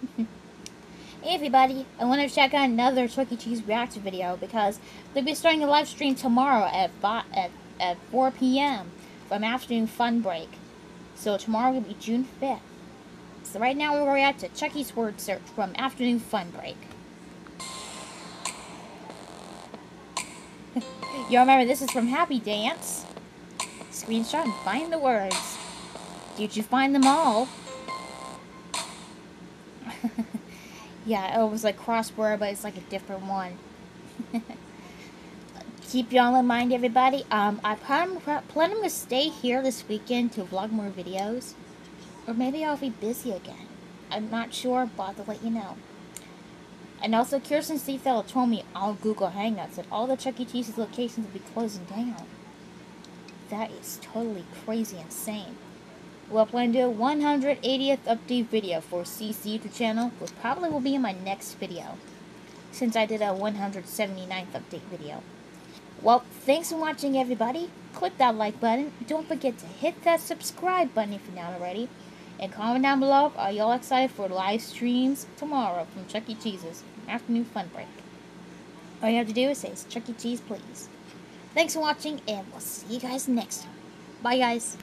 Hey everybody, I want to check out another Chuck E. Cheese reaction video because they'll be starting a live stream tomorrow at at, at 4 p.m. from Afternoon Fun Break. So tomorrow will be June 5th. So right now we're react to Chuck E.'s word search from Afternoon Fun Break. Y'all remember this is from Happy Dance. Screenshot and find the words. Did you find them all? Yeah, it was like crossword, but it's like a different one. Keep y'all in mind, everybody. Um, I plan, plan to stay here this weekend to vlog more videos. Or maybe I'll be busy again. I'm not sure, but I'll let you know. And also, Kirsten Seafeld told me on Google Hangouts that all the Chuck E. Cheese's locations will be closing down. That is totally crazy insane. We'll plan to do a 180th update video for CC YouTube channel, which probably will be in my next video, since I did a 179th update video. Well, thanks for watching everybody. Click that like button. Don't forget to hit that subscribe button if you're not already. And comment down below, are y'all excited for live streams tomorrow from Chuck E. Cheese's Afternoon Fun Break? All you have to do is say, Chuck E. Cheese, please. Thanks for watching, and we'll see you guys next time. Bye, guys.